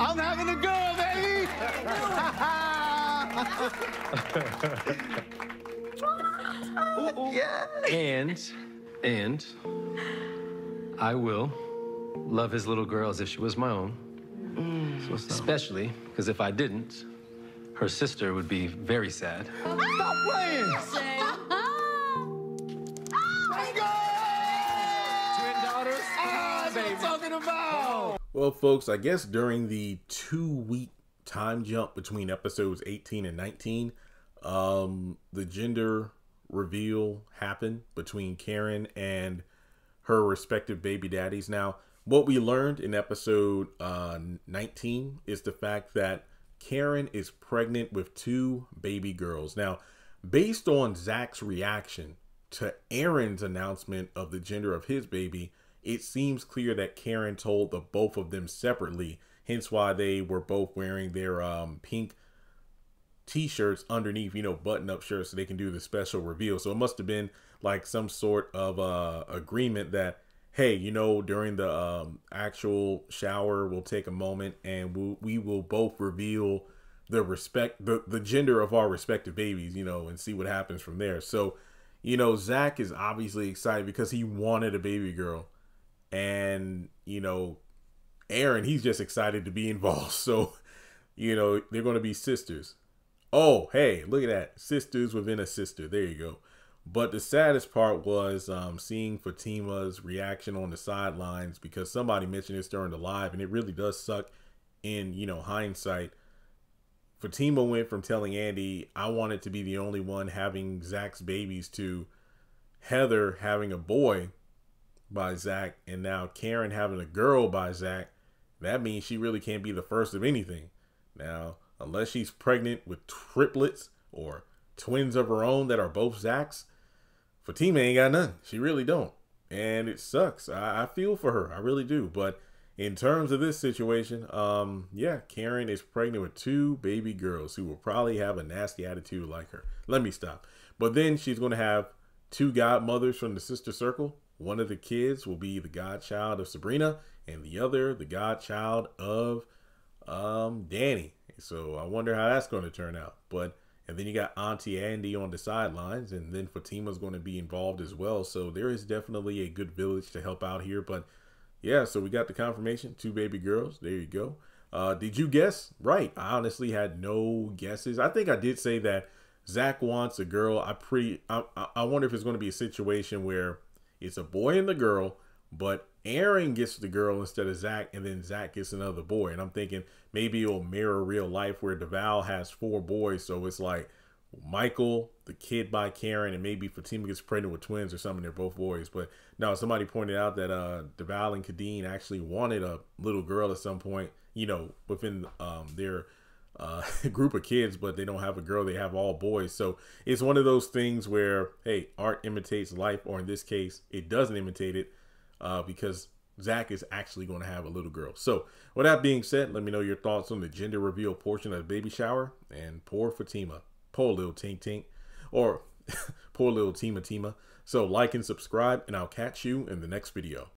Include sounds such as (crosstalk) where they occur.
I'm having a girl, baby! Yeah. (laughs) And, and, I will love his little girl as if she was my own. Especially because if I didn't, her sister would be very sad. Stop playing! (laughs) Let's go! Twin daughters? Ah, that's what I'm talking about! Well, folks, I guess during the two week time jump between episodes 18 and 19, um, the gender reveal happened between Karen and her respective baby daddies. Now, what we learned in episode uh, 19 is the fact that Karen is pregnant with two baby girls. Now, based on Zach's reaction to Aaron's announcement of the gender of his baby, it seems clear that Karen told the both of them separately, hence why they were both wearing their um, pink t-shirts underneath, you know, button-up shirts so they can do the special reveal. So it must have been like some sort of uh, agreement that, hey, you know, during the um, actual shower, we'll take a moment and we'll, we will both reveal the respect, the, the gender of our respective babies, you know, and see what happens from there. So, you know, Zach is obviously excited because he wanted a baby girl. And, you know, Aaron, he's just excited to be (laughs) involved. So, you know, they're going to be sisters. Oh, hey, look at that. Sisters within a sister. There you go. But the saddest part was um, seeing Fatima's reaction on the sidelines because somebody mentioned this during the live, and it really does suck in, you know, hindsight. Fatima went from telling Andy, I wanted to be the only one having Zach's babies to Heather having a boy by Zach, and now Karen having a girl by Zach. That means she really can't be the first of anything. Now, unless she's pregnant with triplets or twins of her own that are both Zach's, Fatima ain't got none. She really don't. And it sucks. I, I feel for her. I really do. But in terms of this situation, um, yeah, Karen is pregnant with two baby girls who will probably have a nasty attitude like her. Let me stop. But then she's going to have two godmothers from the sister circle. One of the kids will be the godchild of Sabrina, and the other the godchild of um, Danni. So I wonder how that's going to turn out. But and then you got Auntie Andy on the sidelines, and then Fatima's going to be involved as well. So there is definitely a good village to help out here. But yeah, so we got the confirmation: two baby girls. There you go. Uh, did you guess right? I honestly had no guesses. I think I did say that Zach wants a girl. I pretty. I, I wonder if it's going to be a situation where it's a boy and the girl, but Aaron gets the girl instead of Zach, and then Zach gets another boy. And I'm thinking maybe it'll mirror real life where Devale has four boys, so it's like Michael, the kid by Karen, and maybe Fatima gets pregnant with twins or something. They're both boys. But no, somebody pointed out that uh Devale and Khadeen actually wanted a little girl at some point, you know, within um their uh, (laughs) group of kids, but they don't have a girl. They have all boys. So it's one of those things where, hey, art imitates life, or in this case, it doesn't imitate it uh, because Zach is actually going to have a little girl. So with that being said, let me know your thoughts on the gender reveal portion of the baby shower and poor Fatima, poor little Tink Tink, or (laughs) poor little Tima Tima. So like and subscribe, and I'll catch you in the next video.